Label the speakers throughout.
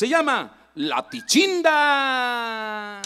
Speaker 1: Se llama La Tichinda.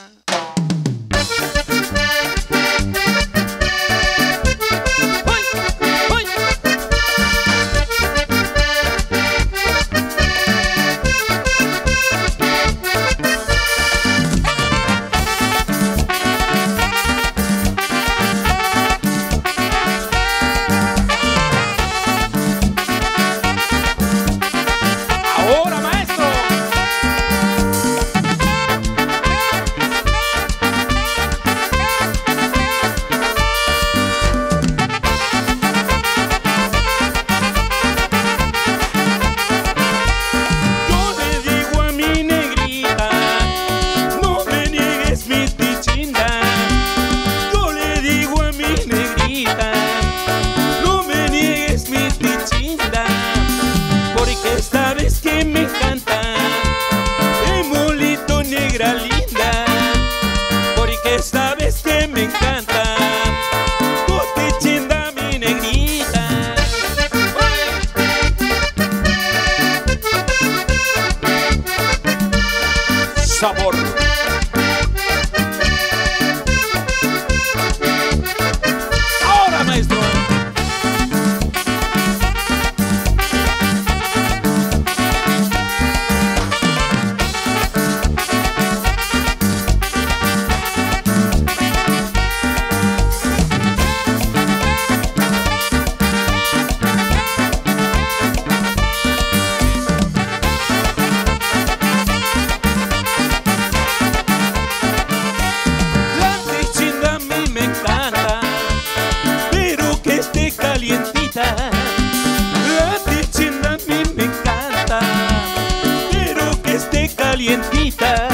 Speaker 2: Calientita.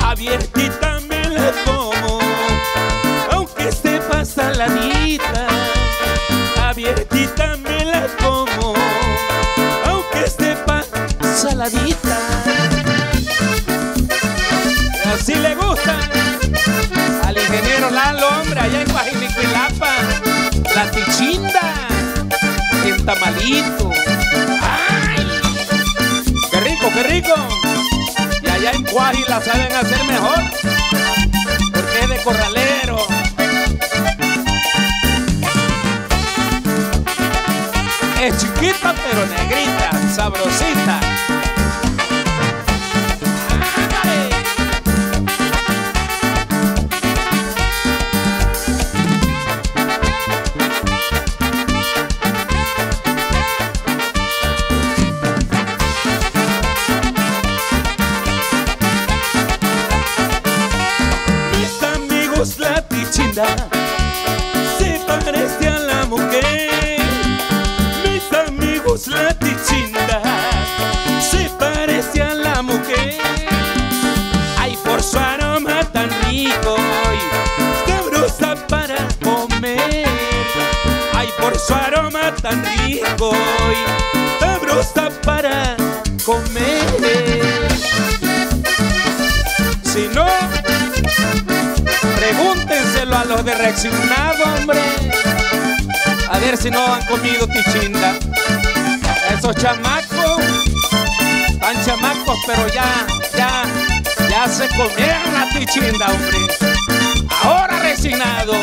Speaker 2: Abiertita me la como, aunque esté pasaladita. Abiertita me la como, aunque esté pasaladita. Así le gusta al ingeniero Lalo, hombre, allá en Guajinicuilapa. La tichinda, en tamalito. La saben hacer mejor, porque es de corralero. Es chiquita pero negrita, sabrosita. Tichinda se parece a la mujer. Mis amigos la tichinda se parece a la mujer. Ay, por su aroma tan rico y sabrosa para comer. Ay, por su aroma tan rico y sabrosa para comer. De Resignado, hombre. A ver si no han comido tichinda. Esos chamacos, tan chamacos, pero ya, ya, ya se comieron la tichinda, hombre. Ahora Resignado.